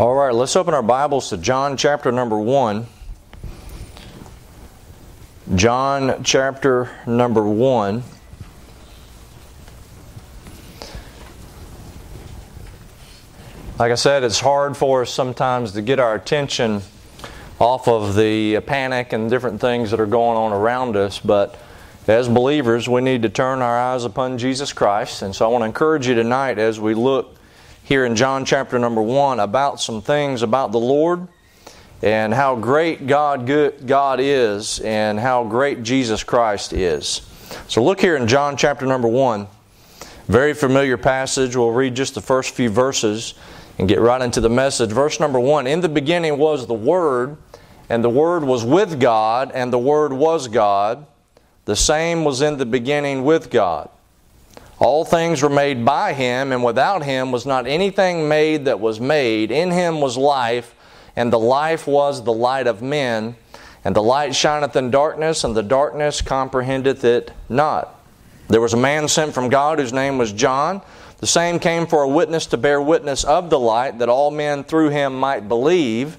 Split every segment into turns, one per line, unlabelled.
All right, let's open our Bibles to John chapter number 1. John chapter number 1. Like I said, it's hard for us sometimes to get our attention off of the panic and different things that are going on around us, but as believers, we need to turn our eyes upon Jesus Christ. And so I want to encourage you tonight as we look here in John chapter number 1 about some things about the Lord and how great God, God is and how great Jesus Christ is. So look here in John chapter number 1. Very familiar passage. We'll read just the first few verses and get right into the message. Verse number 1 In the beginning was the Word, and the Word was with God, and the Word was God. The same was in the beginning with God. All things were made by him, and without him was not anything made that was made. In him was life, and the life was the light of men. And the light shineth in darkness, and the darkness comprehendeth it not. There was a man sent from God whose name was John. The same came for a witness to bear witness of the light, that all men through him might believe.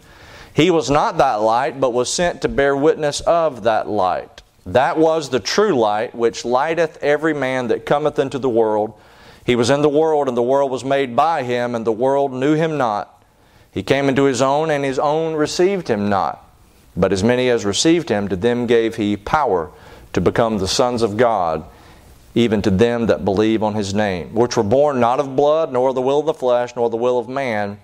He was not that light, but was sent to bear witness of that light. That was the true light, which lighteth every man that cometh into the world. He was in the world, and the world was made by him, and the world knew him not. He came into his own, and his own received him not. But as many as received him, to them gave he power to become the sons of God, even to them that believe on his name, which were born not of blood, nor the will of the flesh, nor the will of man,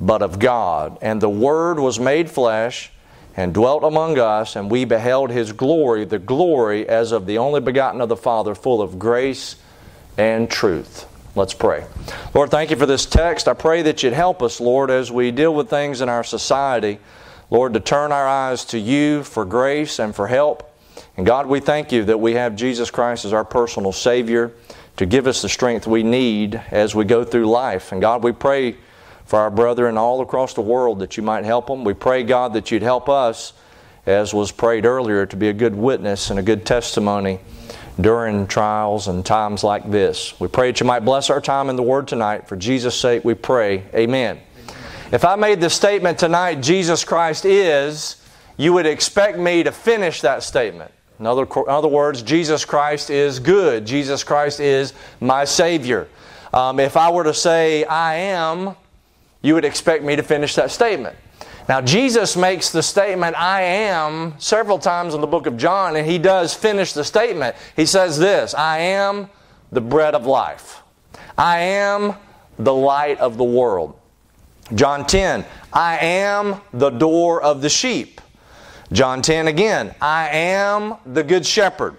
but of God. And the Word was made flesh and dwelt among us, and we beheld his glory, the glory as of the only begotten of the Father, full of grace and truth. Let's pray. Lord, thank you for this text. I pray that you'd help us, Lord, as we deal with things in our society. Lord, to turn our eyes to you for grace and for help. And God, we thank you that we have Jesus Christ as our personal Savior to give us the strength we need as we go through life. And God, we pray for our brethren all across the world that you might help them. We pray, God, that you'd help us, as was prayed earlier, to be a good witness and a good testimony during trials and times like this. We pray that you might bless our time in the Word tonight. For Jesus' sake, we pray. Amen. If I made the statement tonight, Jesus Christ is, you would expect me to finish that statement. In other, in other words, Jesus Christ is good. Jesus Christ is my Savior. Um, if I were to say, I am, you would expect me to finish that statement. Now, Jesus makes the statement, I am, several times in the book of John, and he does finish the statement. He says this I am the bread of life, I am the light of the world. John 10, I am the door of the sheep. John 10 again, I am the good shepherd.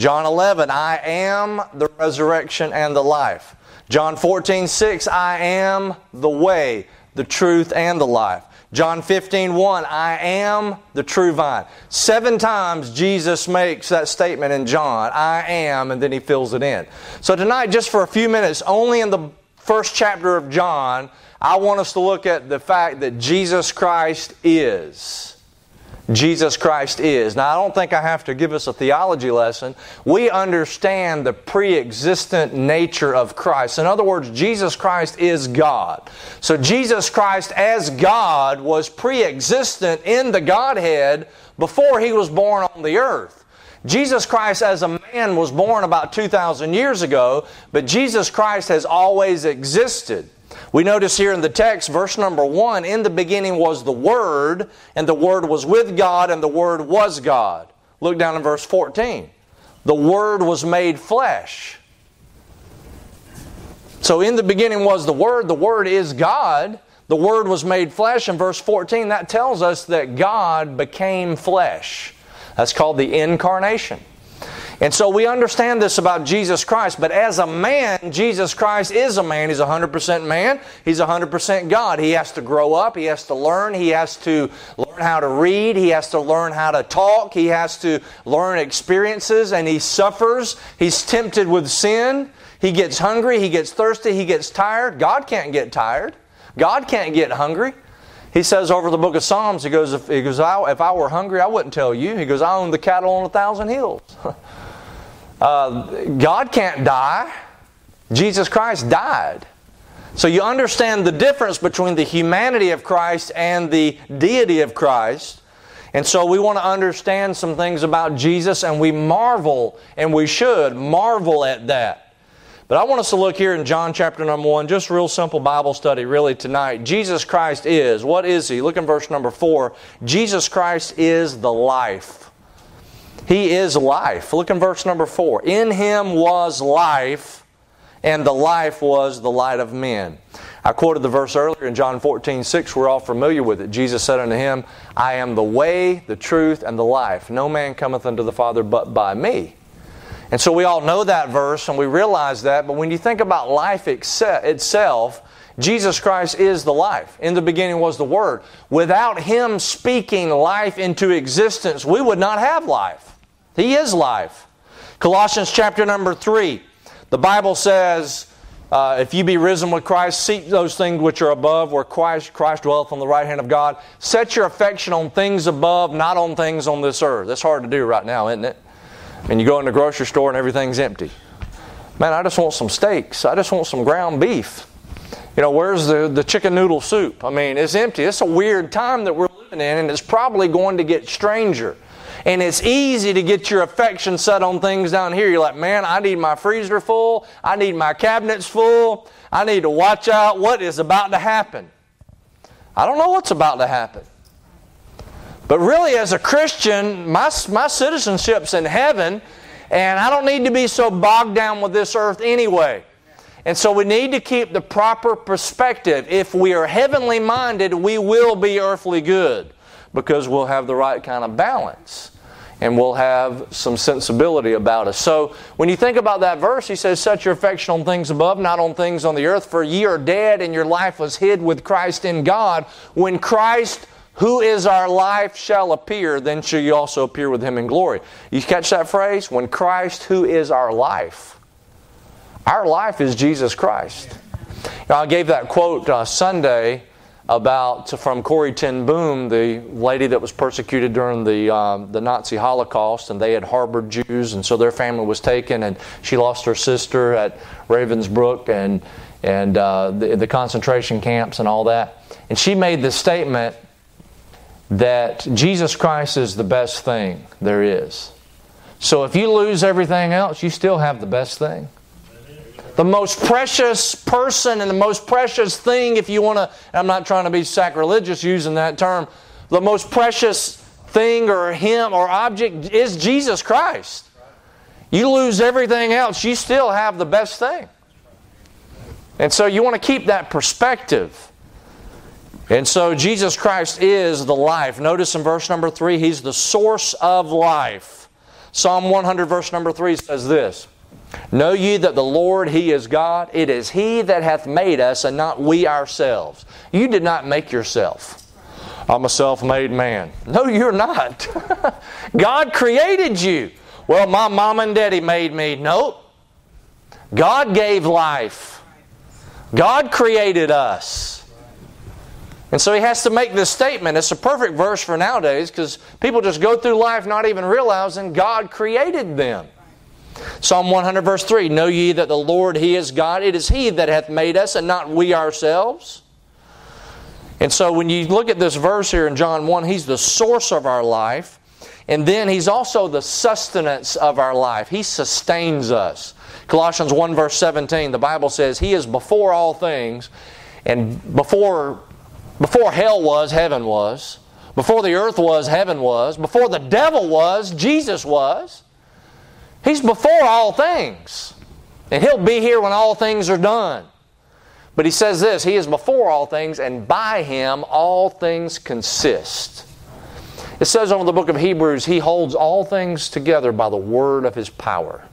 John 11, I am the resurrection and the life. John 14, 6, I am the way, the truth, and the life. John 15, 1, I am the true vine. Seven times Jesus makes that statement in John, I am, and then he fills it in. So tonight, just for a few minutes, only in the first chapter of John, I want us to look at the fact that Jesus Christ is. Jesus Christ is. Now, I don't think I have to give us a theology lesson. We understand the pre existent nature of Christ. In other words, Jesus Christ is God. So, Jesus Christ as God was pre existent in the Godhead before he was born on the earth. Jesus Christ as a man was born about 2,000 years ago, but Jesus Christ has always existed. We notice here in the text, verse number one, in the beginning was the Word, and the Word was with God, and the Word was God. Look down in verse 14. The Word was made flesh. So in the beginning was the Word, the Word is God. The Word was made flesh. In verse 14, that tells us that God became flesh. That's called the incarnation. And so we understand this about Jesus Christ, but as a man, Jesus Christ is a man. He's 100% man, he's 100% God. He has to grow up, he has to learn, he has to learn how to read, he has to learn how to talk, he has to learn experiences, and he suffers. He's tempted with sin. He gets hungry, he gets thirsty, he gets tired. God can't get tired. God can't get hungry. He says over the book of Psalms, he goes, if, he goes, if I were hungry, I wouldn't tell you. He goes, I own the cattle on a thousand hills. Uh, God can't die. Jesus Christ died. So you understand the difference between the humanity of Christ and the deity of Christ. And so we want to understand some things about Jesus, and we marvel, and we should marvel at that. But I want us to look here in John chapter number 1, just real simple Bible study really tonight. Jesus Christ is, what is He? Look in verse number 4. Jesus Christ is the life. He is life. Look in verse number 4. In Him was life, and the life was the light of men. I quoted the verse earlier in John 14, 6. We're all familiar with it. Jesus said unto him, I am the way, the truth, and the life. No man cometh unto the Father but by me. And so we all know that verse and we realize that, but when you think about life itself, Jesus Christ is the life. In the beginning was the Word. Without Him speaking life into existence, we would not have life. He is life. Colossians chapter number 3, the Bible says, uh, if you be risen with Christ, seek those things which are above, where Christ, Christ dwelleth on the right hand of God. Set your affection on things above, not on things on this earth. That's hard to do right now, isn't it? And you go in the grocery store and everything's empty. Man, I just want some steaks. I just want some ground beef. You know, where's the, the chicken noodle soup? I mean, it's empty. It's a weird time that we're living in, and it's probably going to get stranger. And it's easy to get your affection set on things down here. You're like, man, I need my freezer full. I need my cabinets full. I need to watch out what is about to happen. I don't know what's about to happen. But really, as a Christian, my, my citizenship's in heaven, and I don't need to be so bogged down with this earth anyway. And so we need to keep the proper perspective. If we are heavenly minded, we will be earthly good because we'll have the right kind of balance and we'll have some sensibility about us. So when you think about that verse, he says, Set your affection on things above, not on things on the earth, for ye are dead and your life was hid with Christ in God. When Christ, who is our life, shall appear, then shall you also appear with him in glory. You catch that phrase? When Christ, who is our life. Our life is Jesus Christ. Now, I gave that quote uh, Sunday about from Corrie ten Boom, the lady that was persecuted during the um, the Nazi Holocaust, and they had harbored Jews, and so their family was taken, and she lost her sister at Ravensbrück and and uh, the, the concentration camps and all that. And she made the statement that Jesus Christ is the best thing there is. So if you lose everything else, you still have the best thing the most precious person and the most precious thing, if you want to, I'm not trying to be sacrilegious using that term, the most precious thing or him or object is Jesus Christ. You lose everything else, you still have the best thing. And so you want to keep that perspective. And so Jesus Christ is the life. Notice in verse number 3, He's the source of life. Psalm 100, verse number 3 says this Know ye that the Lord, He is God? It is He that hath made us, and not we ourselves. You did not make yourself. I'm a self made man. No, you're not. God created you. Well, my mom and daddy made me. Nope. God gave life, God created us. And so he has to make this statement. It's a perfect verse for nowadays because people just go through life not even realizing God created them. Psalm 100, verse 3 Know ye that the Lord, He is God. It is He that hath made us, and not we ourselves. And so when you look at this verse here in John 1, He's the source of our life. And then He's also the sustenance of our life. He sustains us. Colossians 1, verse 17, the Bible says, He is before all things, and before, before hell was, heaven was. Before the earth was, heaven was. Before the devil was, Jesus was. He's before all things. And He'll be here when all things are done. But He says this He is before all things, and by Him all things consist. It says over the book of Hebrews, He holds all things together by the word of His power.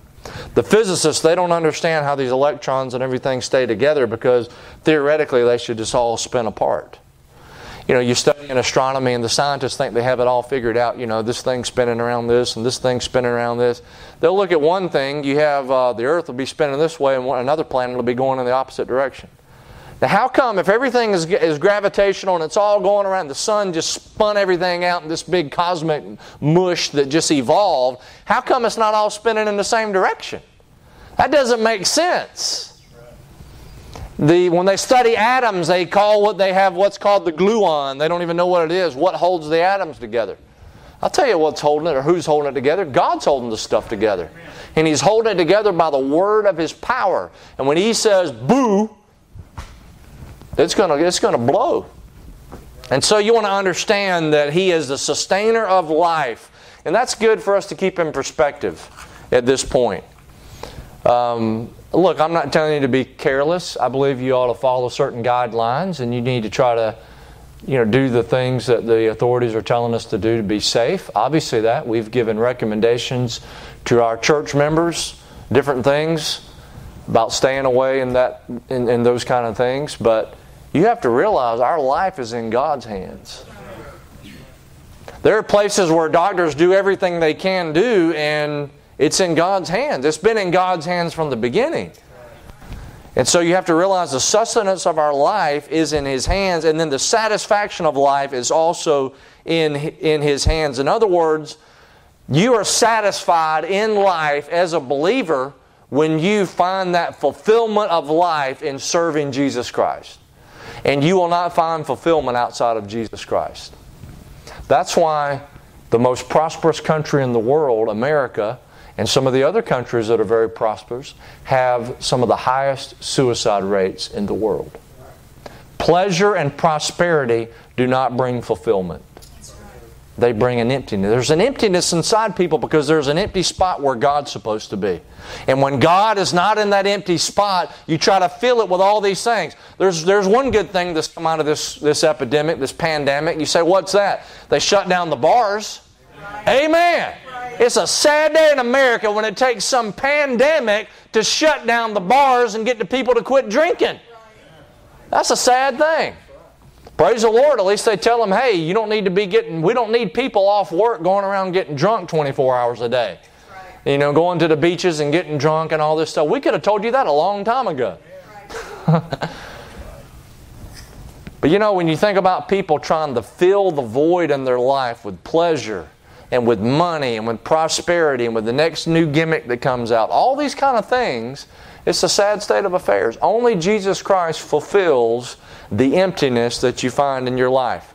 The physicists, they don't understand how these electrons and everything stay together because theoretically they should just all spin apart you know, you study in astronomy and the scientists think they have it all figured out. You know, this thing's spinning around this and this thing's spinning around this. They'll look at one thing, you have uh, the Earth will be spinning this way and one, another planet will be going in the opposite direction. Now, how come if everything is, is gravitational and it's all going around, the sun just spun everything out in this big cosmic mush that just evolved, how come it's not all spinning in the same direction? That doesn't make sense. The, when they study atoms, they call what they have what's called the gluon. They don't even know what it is. What holds the atoms together? I'll tell you what's holding it or who's holding it together. God's holding the stuff together. And He's holding it together by the word of His power. And when He says boo, it's going to it's to blow. And so you want to understand that He is the sustainer of life. And that's good for us to keep in perspective at this point. Um, look, I'm not telling you to be careless. I believe you ought to follow certain guidelines and you need to try to you know, do the things that the authorities are telling us to do to be safe. Obviously, that we've given recommendations to our church members, different things about staying away and that and, those kind of things. But you have to realize our life is in God's hands. There are places where doctors do everything they can do, and it's in God's hands. It's been in God's hands from the beginning. And so you have to realize the sustenance of our life is in His hands, and then the satisfaction of life is also in, in His hands. In other words, you are satisfied in life as a believer when you find that fulfillment of life in serving Jesus Christ. And you will not find fulfillment outside of Jesus Christ. That's why the most prosperous country in the world, America, and some of the other countries that are very prosperous have some of the highest suicide rates in the world. Pleasure and prosperity do not bring fulfillment. They bring an emptiness. There's an emptiness inside people because there's an empty spot where God's supposed to be. And when God is not in that empty spot, you try to fill it with all these things. There's, there's one good thing that's come out of this, this epidemic, this pandemic. You say, what's that? They shut down the bars. Amen. It's a sad day in America when it takes some pandemic to shut down the bars and get the people to quit drinking. That's a sad thing. Praise the Lord. At least they tell them, hey, you don't need to be getting, we don't need people off work going around getting drunk 24 hours a day. You know, going to the beaches and getting drunk and all this stuff. We could have told you that a long time ago. but you know, when you think about people trying to fill the void in their life with pleasure, and with money and with prosperity and with the next new gimmick that comes out, all these kind of things, it's a sad state of affairs. Only Jesus Christ fulfills the emptiness that you find in your life.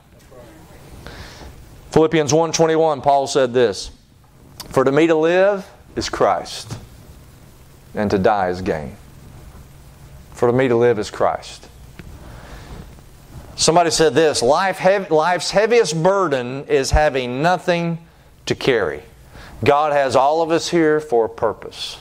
Philippians 1:21 Paul said this, "For to me to live is Christ, and to die is gain." For to me to live is Christ. Somebody said this, Life, life's heaviest burden is having nothing to carry. God has all of us here for a purpose.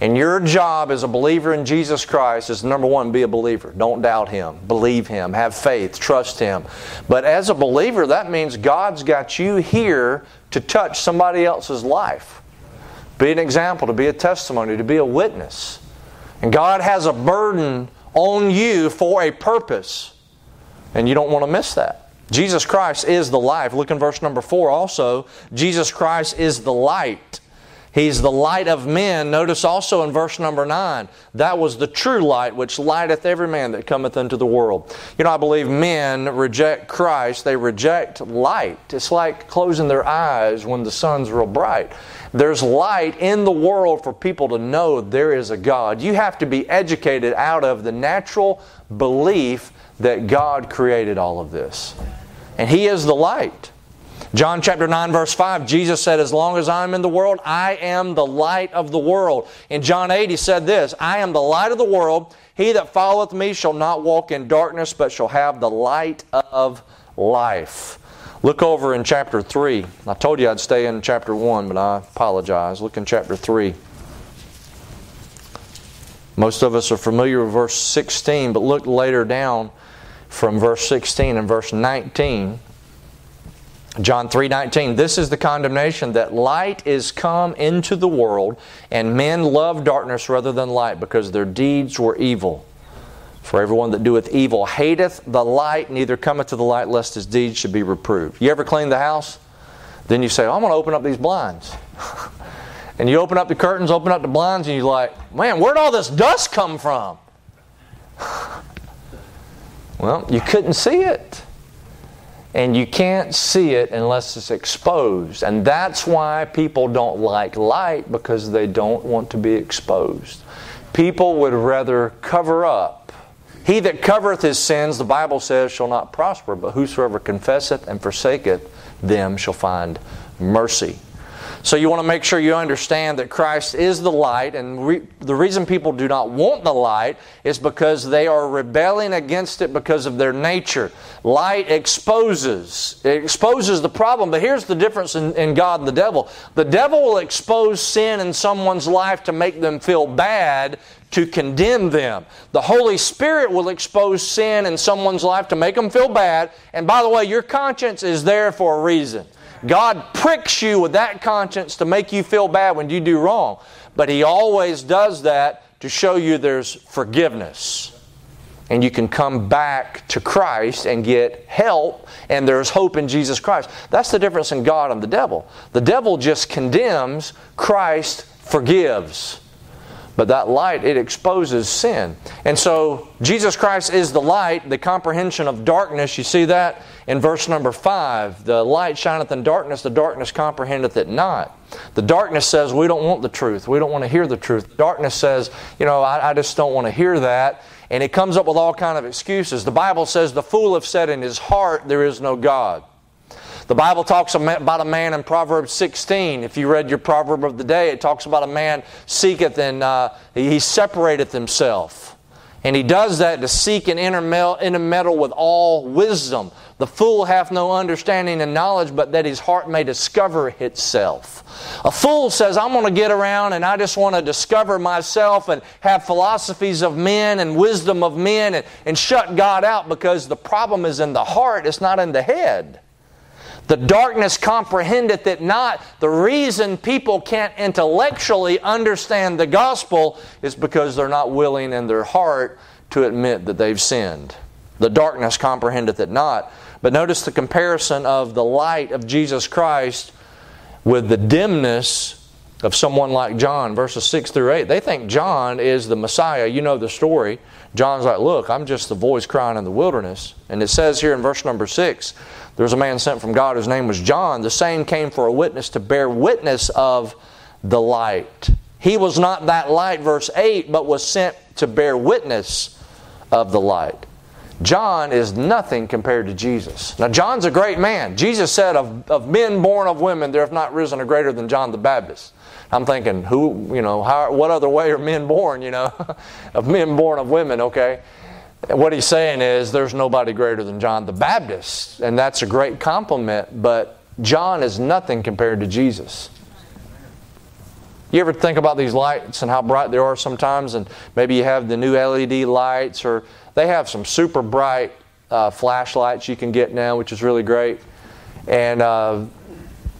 And your job as a believer in Jesus Christ is number one, be a believer. Don't doubt Him. Believe Him. Have faith. Trust Him. But as a believer, that means God's got you here to touch somebody else's life. Be an example, to be a testimony, to be a witness. And God has a burden on you for a purpose. And you don't want to miss that. Jesus Christ is the life. Look in verse number 4 also. Jesus Christ is the light. He's the light of men. Notice also in verse number 9, that was the true light which lighteth every man that cometh into the world. You know, I believe men reject Christ, they reject light. It's like closing their eyes when the sun's real bright. There's light in the world for people to know there is a God. You have to be educated out of the natural belief that God created all of this. And He is the light. John chapter 9, verse 5, Jesus said, As long as I'm in the world, I am the light of the world. In John 8, He said this I am the light of the world. He that followeth me shall not walk in darkness, but shall have the light of life. Look over in chapter 3. I told you I'd stay in chapter 1, but I apologize. Look in chapter 3. Most of us are familiar with verse 16, but look later down from verse 16 and verse 19. John 3:19 This is the condemnation that light is come into the world and men love darkness rather than light because their deeds were evil. For everyone that doeth evil hateth the light neither cometh to the light lest his deeds should be reproved. You ever clean the house? Then you say, "I'm going to open up these blinds." and you open up the curtains, open up the blinds and you're like, "Man, where'd all this dust come from?" Well, you couldn't see it. And you can't see it unless it's exposed. And that's why people don't like light because they don't want to be exposed. People would rather cover up He that covereth his sins, the Bible says, shall not prosper, but whosoever confesseth and forsaketh them shall find mercy. So you want to make sure you understand that Christ is the light, and re- the reason people do not want the light is because they are rebelling against it because of their nature. Light exposes. It exposes the problem, but here's the difference in, in God and the devil. The devil will expose sin in someone's life to make them feel bad, to condemn them. The Holy Spirit will expose sin in someone's life to make them feel bad, and by the way, your conscience is there for a reason. God pricks you with that conscience to make you feel bad when you do wrong. But He always does that to show you there's forgiveness. And you can come back to Christ and get help, and there's hope in Jesus Christ. That's the difference in God and the devil. The devil just condemns, Christ forgives. But that light, it exposes sin. And so, Jesus Christ is the light, the comprehension of darkness. You see that in verse number 5. The light shineth in darkness, the darkness comprehendeth it not. The darkness says, We don't want the truth. We don't want to hear the truth. Darkness says, You know, I, I just don't want to hear that. And it comes up with all kind of excuses. The Bible says, The fool hath said in his heart, There is no God. The Bible talks about a man in Proverbs 16. If you read your proverb of the day, it talks about a man seeketh and uh, he separateth himself. And he does that to seek and intermeddle with all wisdom. The fool hath no understanding and knowledge, but that his heart may discover itself. A fool says, I'm going to get around and I just want to discover myself and have philosophies of men and wisdom of men and, and shut God out because the problem is in the heart, it's not in the head. The darkness comprehendeth it not. The reason people can't intellectually understand the gospel is because they're not willing in their heart to admit that they've sinned. The darkness comprehendeth it not. But notice the comparison of the light of Jesus Christ with the dimness of someone like John, verses 6 through 8. They think John is the Messiah. You know the story. John's like, Look, I'm just the voice crying in the wilderness. And it says here in verse number 6 there was a man sent from God whose name was John. The same came for a witness to bear witness of the light. He was not that light, verse 8, but was sent to bear witness of the light. John is nothing compared to Jesus. Now, John's a great man. Jesus said, Of, of men born of women, there have not risen a greater than John the Baptist. I'm thinking, who, you know, how, what other way are men born, you know, of men born of women, okay? What he's saying is there's nobody greater than John the Baptist, and that's a great compliment, but John is nothing compared to Jesus. You ever think about these lights and how bright they are sometimes, and maybe you have the new LED lights, or they have some super bright uh, flashlights you can get now, which is really great. And uh,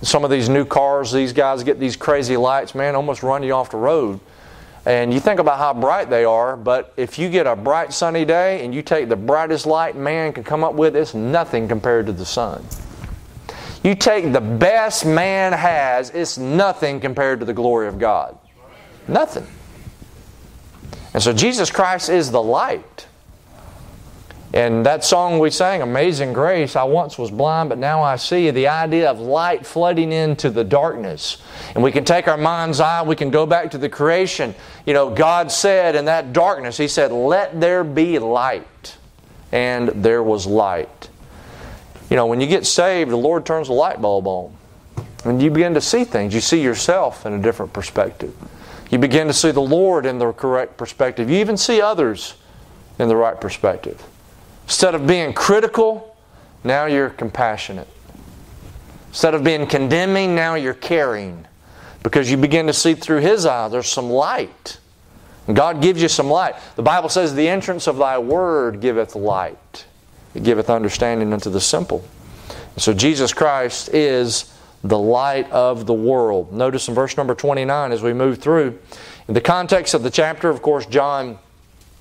some of these new cars, these guys get these crazy lights, man, almost run you off the road. And you think about how bright they are, but if you get a bright sunny day and you take the brightest light man can come up with, it's nothing compared to the sun. You take the best man has, it's nothing compared to the glory of God. Nothing. And so Jesus Christ is the light. And that song we sang, Amazing Grace, I once was blind, but now I see, the idea of light flooding into the darkness. And we can take our mind's eye, we can go back to the creation. You know, God said in that darkness, He said, Let there be light. And there was light. You know, when you get saved, the Lord turns the light bulb on. And you begin to see things. You see yourself in a different perspective. You begin to see the Lord in the correct perspective. You even see others in the right perspective. Instead of being critical, now you're compassionate. Instead of being condemning, now you're caring. Because you begin to see through His eye, there's some light. And God gives you some light. The Bible says, The entrance of thy word giveth light, it giveth understanding unto the simple. And so Jesus Christ is the light of the world. Notice in verse number 29 as we move through. In the context of the chapter, of course, John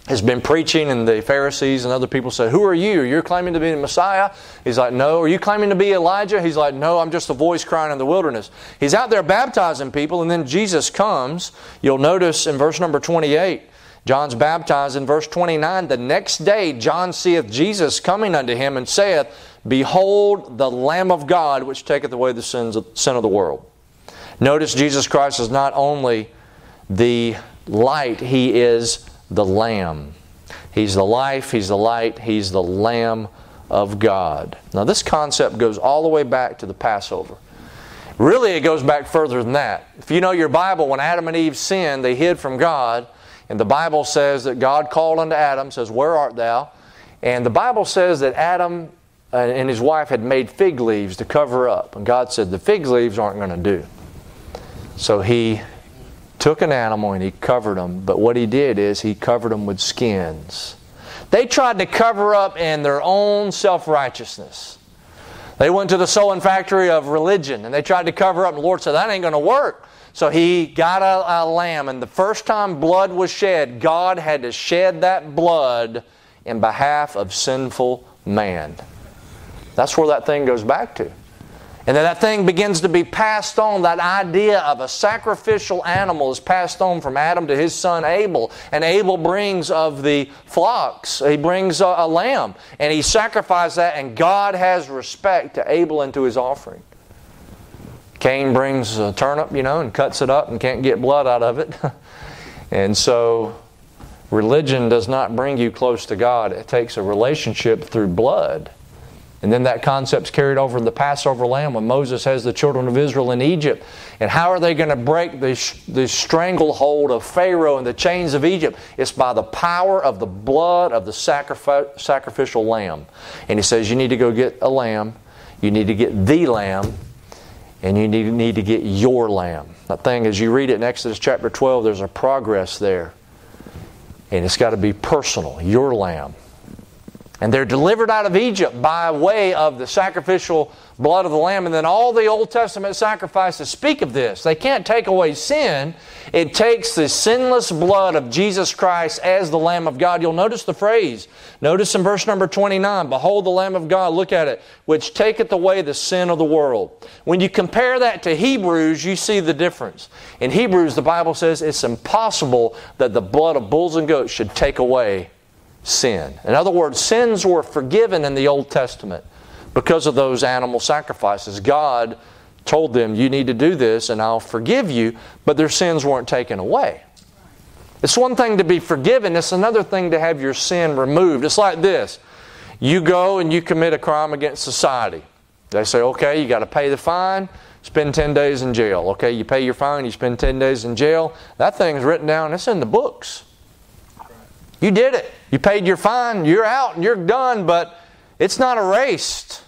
has been preaching, and the Pharisees and other people said, Who are you? You're claiming to be the Messiah? He's like, No. Are you claiming to be Elijah? He's like, No, I'm just a voice crying in the wilderness. He's out there baptizing people, and then Jesus comes. You'll notice in verse number 28, John's baptized. In verse 29, the next day John seeth Jesus coming unto him and saith, Behold the Lamb of God which taketh away the sins of, sin of the world. Notice Jesus Christ is not only the light, He is the Lamb. He's the life, He's the light, He's the Lamb of God. Now, this concept goes all the way back to the Passover. Really, it goes back further than that. If you know your Bible, when Adam and Eve sinned, they hid from God. And the Bible says that God called unto Adam, says, Where art thou? And the Bible says that Adam uh, and his wife had made fig leaves to cover up. And God said, The fig leaves aren't going to do. So he took an animal and he covered them. But what he did is he covered them with skins. They tried to cover up in their own self righteousness. They went to the sewing factory of religion and they tried to cover up. And the Lord said, That ain't going to work. So he got a, a, lamb, and the first time blood was shed, God had to shed that blood in behalf of sinful man. That's where that thing goes back to. And then that thing begins to be passed on. That idea of a sacrificial animal is passed on from Adam to his son Abel. And Abel brings of the flocks, he brings a, a lamb. And he sacrifices that, and God has respect to Abel and to his offering. Cain brings a turnip, you know, and cuts it up and can't get blood out of it. and so religion does not bring you close to God, it takes a relationship through blood. And then that concept's carried over in the Passover lamb when Moses has the children of Israel in Egypt. And how are they going to break the, the stranglehold of Pharaoh and the chains of Egypt? It's by the power of the blood of the sacrific- sacrificial lamb. And he says, You need to go get a lamb, you need to get the lamb, and you need, need to get your lamb. That thing, as you read it in Exodus chapter 12, there's a progress there. And it's got to be personal, your lamb. And they're delivered out of Egypt by way of the sacrificial blood of the Lamb. And then all the Old Testament sacrifices speak of this. They can't take away sin. It takes the sinless blood of Jesus Christ as the Lamb of God. You'll notice the phrase. Notice in verse number 29 Behold the Lamb of God, look at it, which taketh away the sin of the world. When you compare that to Hebrews, you see the difference. In Hebrews, the Bible says it's impossible that the blood of bulls and goats should take away sin. In other words, sins were forgiven in the Old Testament because of those animal sacrifices. God told them, You need to do this and I'll forgive you, but their sins weren't taken away. It's one thing to be forgiven, it's another thing to have your sin removed. It's like this you go and you commit a crime against society. They say, Okay, you got to pay the fine. Spend 10 days in jail. Okay, you pay your fine, you spend 10 days in jail. That thing's written down, it's in the books. You did it. You paid your fine, you're out and you're done, but it's not erased.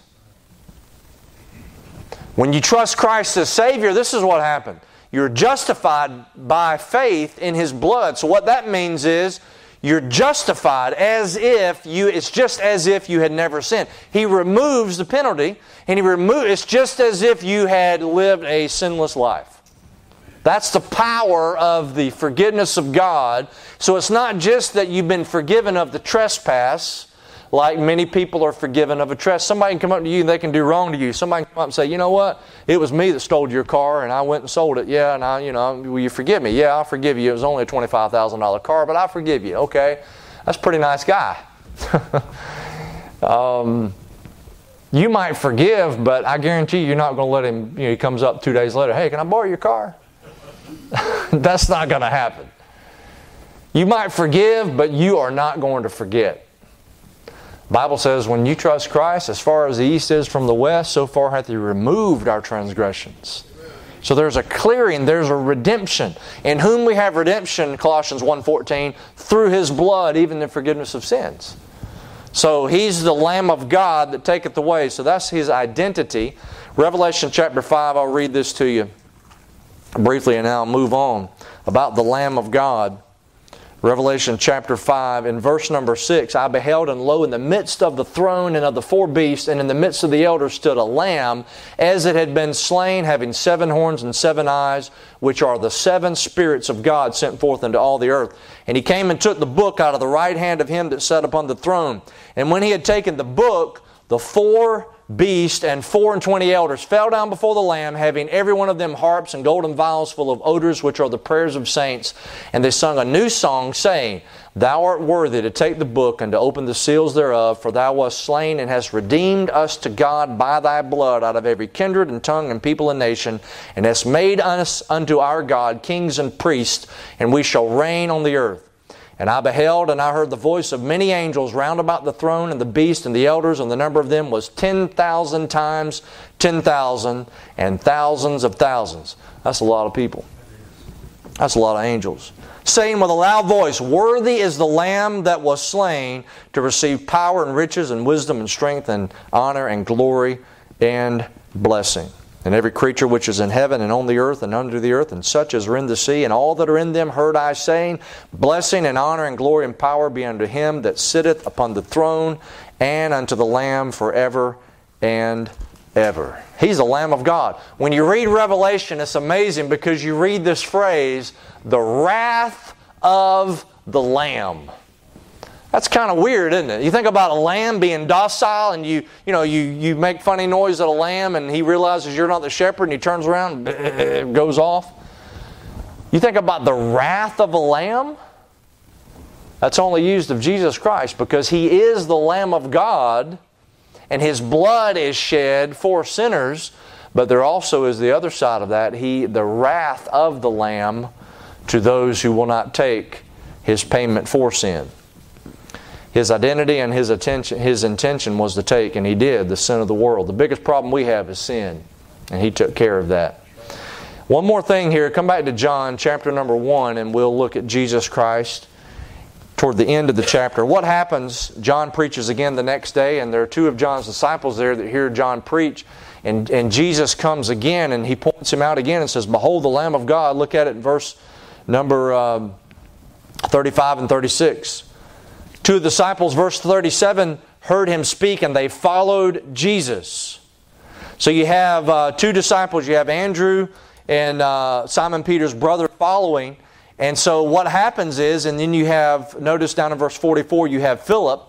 When you trust Christ as Savior, this is what happened. You're justified by faith in His blood. So, what that means is you're justified as if you, it's just as if you had never sinned. He removes the penalty, and He removes, it's just as if you had lived a sinless life. That's the power of the forgiveness of God. So it's not just that you've been forgiven of the trespass, like many people are forgiven of a trespass. Somebody can come up to you and they can do wrong to you. Somebody can come up and say, you know what? It was me that stole your car and I went and sold it. Yeah, and I, you know, will you forgive me? Yeah, I'll forgive you. It was only a $25,000 car, but I forgive you. Okay. That's a pretty nice guy. um, you might forgive, but I guarantee you, you're not going to let him, you know, he comes up two days later, hey, can I borrow your car? That's not going to happen. You might forgive, but you are not going to forget. Bible says, when you trust Christ, as far as the east is from the west, so far hath He removed our transgressions. So there's a clearing, there's a redemption. In whom we have redemption, Colossians 1.14, through His blood, even the forgiveness of sins. So He's the Lamb of God that taketh away. So that's His identity. Revelation chapter 5, I'll read this to you briefly and I'll move on about the Lamb of God. Revelation chapter 5, in verse number 6 I beheld, and lo, in the midst of the throne and of the four beasts, and in the midst of the elders stood a lamb, as it had been slain, having seven horns and seven eyes, which are the seven spirits of God sent forth into all the earth. And he came and took the book out of the right hand of him that sat upon the throne. And when he had taken the book, the four beast and four and twenty elders fell down before the Lamb, having every one of them harps and golden vials full of odors, which are the prayers of saints. And they sung a new song, saying, Thou art worthy to take the book and to open the seals thereof, for thou wast slain and hast redeemed us to God by thy blood out of every kindred and tongue and people and nation, and hast made us unto our God kings and priests, and we shall reign on the earth. And I beheld, and I heard the voice of many angels round about the throne, and the beast, and the elders, and the number of them was 10,000 times 10,000, and thousands of thousands. That's a lot of people. That's a lot of angels. Saying with a loud voice, Worthy is the Lamb that was slain to receive power and riches and wisdom and strength and honor and glory and blessing. And every creature which is in heaven and on the earth and under the earth, and such as are in the sea, and all that are in them, heard I saying, Blessing and honor and glory and power be unto him that sitteth upon the throne and unto the Lamb forever and ever. He's the Lamb of God. When you read Revelation, it's amazing because you read this phrase, the wrath of the Lamb. That's kind of weird, isn't it? You think about a lamb being docile and you, you know, you, you make funny noise at a lamb and he realizes you're not the shepherd and he turns around and goes off. You think about the wrath of a lamb? That's only used of Jesus Christ because he is the Lamb of God and his blood is shed for sinners, but there also is the other side of that, he the wrath of the lamb to those who will not take his payment for sin. His identity and his attention, his intention was to take, and he did, the sin of the world. The biggest problem we have is sin, and he took care of that. One more thing here, come back to John chapter number 1, and we'll look at Jesus Christ toward the end of the chapter. What happens? John preaches again the next day, and there are two of John's disciples there that hear John preach. And, and Jesus comes again, and he points him out again and says, Behold the Lamb of God. Look at it in verse number um, 35 and 36. Two disciples, verse 37, heard him speak and they followed Jesus. So you have uh, two disciples. You have Andrew and uh, Simon Peter's brother following. And so what happens is, and then you have, notice down in verse 44, you have Philip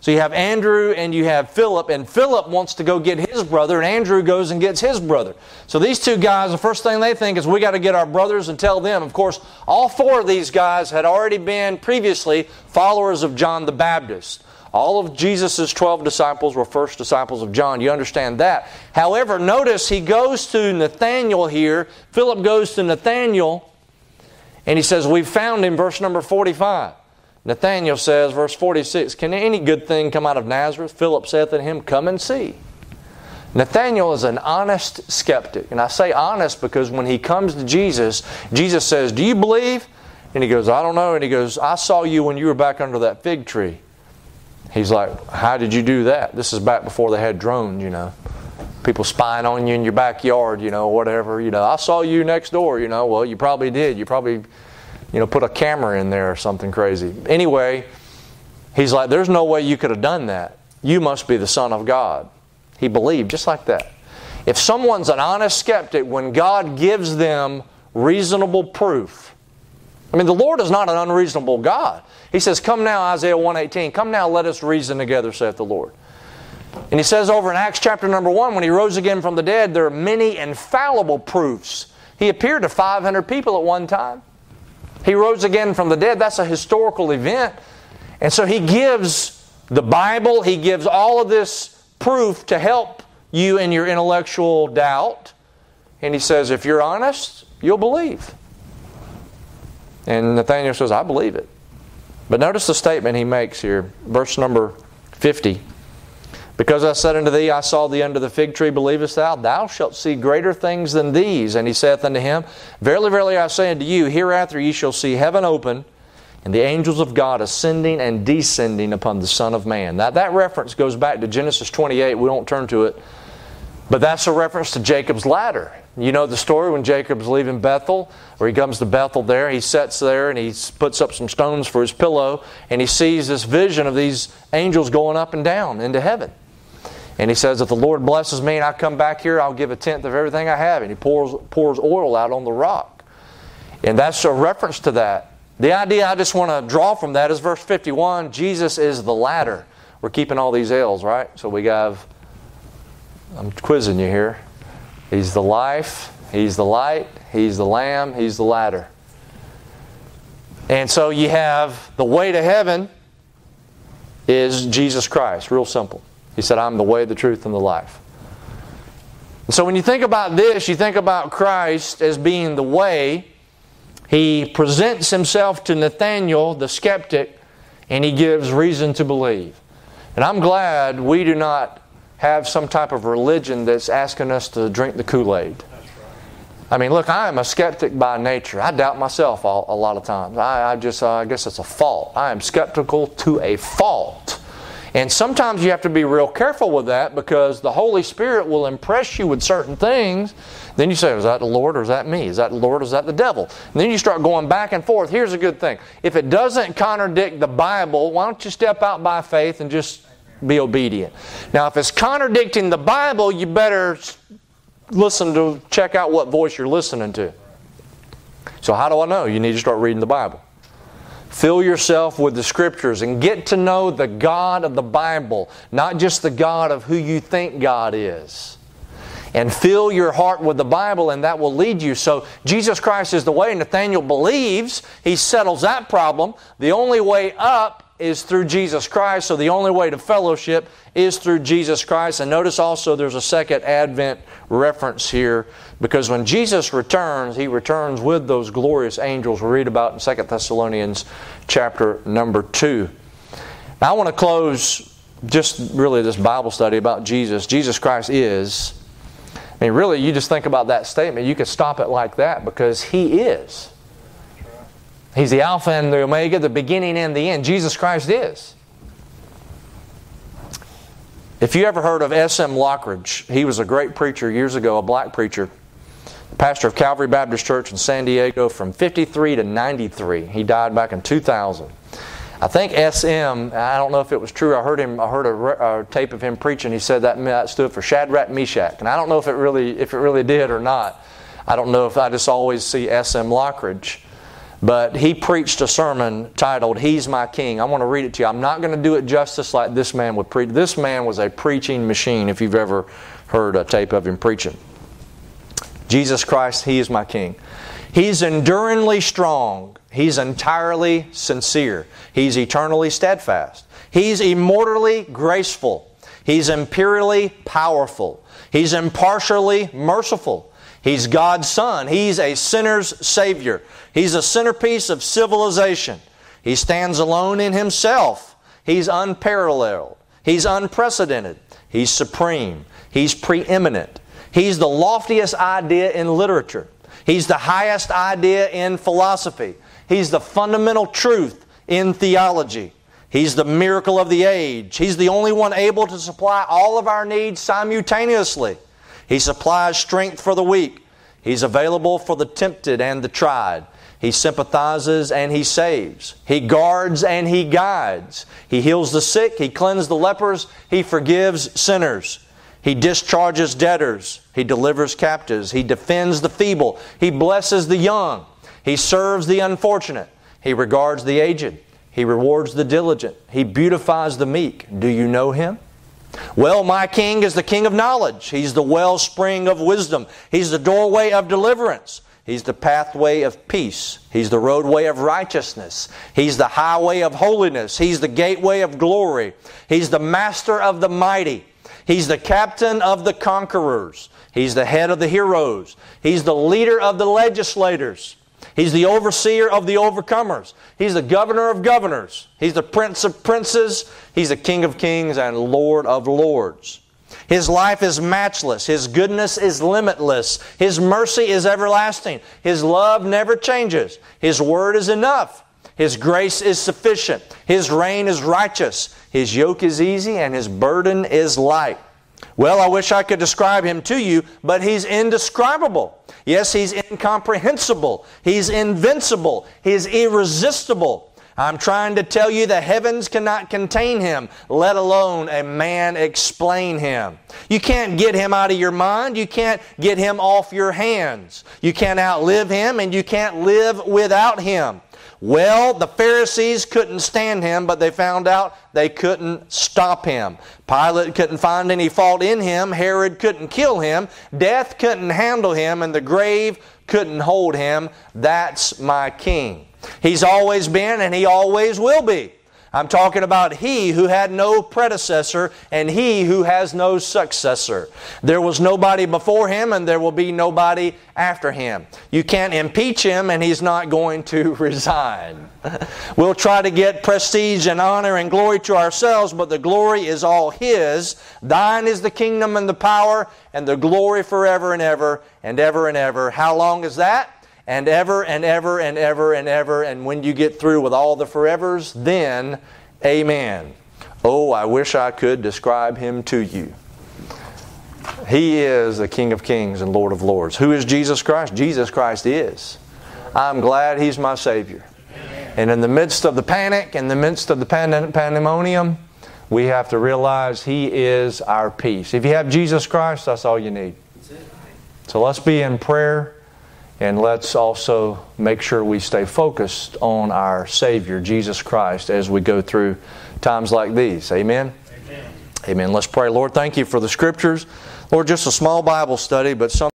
so you have Andrew and you have Philip, and Philip wants to go get his brother, and Andrew goes and gets his brother. So these two guys, the first thing they think is we got to get our brothers and tell them. Of course, all four of these guys had already been previously followers of John the Baptist. All of Jesus' 12 disciples were first disciples of John. You understand that. However, notice he goes to Nathanael here. Philip goes to Nathanael, and he says, We've found him, verse number 45. Nathanael says, verse 46, Can any good thing come out of Nazareth? Philip saith unto him, Come and see. Nathanael is an honest skeptic. And I say honest because when he comes to Jesus, Jesus says, Do you believe? And he goes, I don't know. And he goes, I saw you when you were back under that fig tree. He's like, How did you do that? This is back before they had drones, you know. People spying on you in your backyard, you know, whatever. You know, I saw you next door, you know. Well, you probably did. You probably you know, put a camera in there or something crazy. Anyway, he's like, There's no way you could have done that. You must be the Son of God. He believed just like that. If someone's an honest skeptic, when God gives them reasonable proof, I mean, the Lord is not an unreasonable God. He says, Come now, Isaiah 118, come now, let us reason together, saith the Lord. And he says over in Acts chapter number 1, when he rose again from the dead, there are many infallible proofs. He appeared to 500 people at one time. He rose again from the dead. That's a historical event. And so he gives the Bible, he gives all of this proof to help you in your intellectual doubt. And he says, if you're honest, you'll believe. And Nathanael says, I believe it. But notice the statement he makes here, verse number 50. Because I said unto thee, I saw thee under the fig tree, believest thou? Thou shalt see greater things than these. And he saith unto him, Verily, verily, I say unto you, hereafter ye shall see heaven open, and the angels of God ascending and descending upon the Son of Man. Now, that reference goes back to Genesis 28. We won't turn to it. But that's a reference to Jacob's ladder. You know the story when Jacob's leaving Bethel, or he comes to Bethel there, he sits there and he puts up some stones for his pillow, and he sees this vision of these angels going up and down into heaven. And he says, If the Lord blesses me and I come back here, I'll give a tenth of everything I have. And he pours, pours oil out on the rock. And that's a reference to that. The idea I just want to draw from that is verse 51 Jesus is the ladder. We're keeping all these L's, right? So we have, I'm quizzing you here. He's the life, He's the light, He's the lamb, He's the ladder. And so you have the way to heaven is Jesus Christ. Real simple. He said, I'm the way, the truth, and the life. And so when you think about this, you think about Christ as being the way. He presents himself to Nathanael, the skeptic, and he gives reason to believe. And I'm glad we do not have some type of religion that's asking us to drink the Kool Aid. I mean, look, I am a skeptic by nature. I doubt myself all, a lot of times. I, I just, uh, I guess it's a fault. I am skeptical to a fault. And sometimes you have to be real careful with that because the Holy Spirit will impress you with certain things. Then you say, Is that the Lord or is that me? Is that the Lord or is that the devil? And then you start going back and forth. Here's a good thing if it doesn't contradict the Bible, why don't you step out by faith and just be obedient? Now, if it's contradicting the Bible, you better listen to check out what voice you're listening to. So, how do I know? You need to start reading the Bible. Fill yourself with the scriptures and get to know the God of the Bible, not just the God of who you think God is. And fill your heart with the Bible, and that will lead you. So, Jesus Christ is the way. Nathanael believes, he settles that problem. The only way up is through Jesus Christ. So the only way to fellowship is through Jesus Christ. And notice also there's a second Advent reference here because when Jesus returns, he returns with those glorious angels we read about in 2 Thessalonians chapter number 2. Now I want to close just really this Bible study about Jesus. Jesus Christ is. I mean, really, you just think about that statement. You could stop it like that because He is. He's the Alpha and the Omega, the beginning and the end. Jesus Christ is. If you ever heard of S.M. Lockridge, he was a great preacher years ago, a black preacher, pastor of Calvary Baptist Church in San Diego from 53 to 93. He died back in 2000. I think SM, I don't know if it was true. I heard him. I heard a, a tape of him preaching. He said that, that stood for Shadrach, Meshach, and I don't know if it really, if it really did or not. I don't know if I just always see SM Lockridge. But he preached a sermon titled, He's My King. I want to read it to you. I'm not going to do it justice like this man would preach. This man was a preaching machine, if you've ever heard a tape of him preaching. Jesus Christ, He is my King. He's enduringly strong. He's entirely sincere. He's eternally steadfast. He's immortally graceful. He's imperially powerful. He's impartially merciful. He's God's Son. He's a sinner's Savior. He's a centerpiece of civilization. He stands alone in Himself. He's unparalleled. He's unprecedented. He's supreme. He's preeminent. He's the loftiest idea in literature. He's the highest idea in philosophy. He's the fundamental truth in theology. He's the miracle of the age. He's the only one able to supply all of our needs simultaneously. He supplies strength for the weak. He's available for the tempted and the tried. He sympathizes and he saves. He guards and he guides. He heals the sick. He cleanses the lepers. He forgives sinners. He discharges debtors. He delivers captives. He defends the feeble. He blesses the young. He serves the unfortunate. He regards the aged. He rewards the diligent. He beautifies the meek. Do you know him? Well, my king is the king of knowledge. He's the wellspring of wisdom. He's the doorway of deliverance. He's the pathway of peace. He's the roadway of righteousness. He's the highway of holiness. He's the gateway of glory. He's the master of the mighty. He's the captain of the conquerors. He's the head of the heroes. He's the leader of the legislators. He's the overseer of the overcomers. He's the governor of governors. He's the prince of princes. He's the king of kings and lord of lords. His life is matchless. His goodness is limitless. His mercy is everlasting. His love never changes. His word is enough. His grace is sufficient. His reign is righteous. His yoke is easy and his burden is light. Well, I wish I could describe him to you, but he's indescribable. Yes, he's incomprehensible. He's invincible. He's irresistible. I'm trying to tell you the heavens cannot contain him, let alone a man explain him. You can't get him out of your mind. You can't get him off your hands. You can't outlive him, and you can't live without him. Well, the Pharisees couldn't stand him, but they found out they couldn't stop him. Pilate couldn't find any fault in him. Herod couldn't kill him. Death couldn't handle him, and the grave couldn't hold him. That's my king. He's always been, and he always will be. I'm talking about he who had no predecessor and he who has no successor. There was nobody before him and there will be nobody after him. You can't impeach him and he's not going to resign. we'll try to get prestige and honor and glory to ourselves, but the glory is all his. Thine is the kingdom and the power and the glory forever and ever and ever and ever. How long is that? And ever and ever and ever and ever. And when you get through with all the forevers, then amen. Oh, I wish I could describe him to you. He is the King of Kings and Lord of Lords. Who is Jesus Christ? Jesus Christ is. I'm glad He's my Savior. And in the midst of the panic, in the midst of the pandemonium, we have to realize He is our peace. If you have Jesus Christ, that's all you need. So let's be in prayer. And let's also make sure we stay focused on our Savior, Jesus Christ, as we go through times like these. Amen? Amen. Amen. Let's pray. Lord, thank you for the Scriptures. Lord, just a small Bible study, but some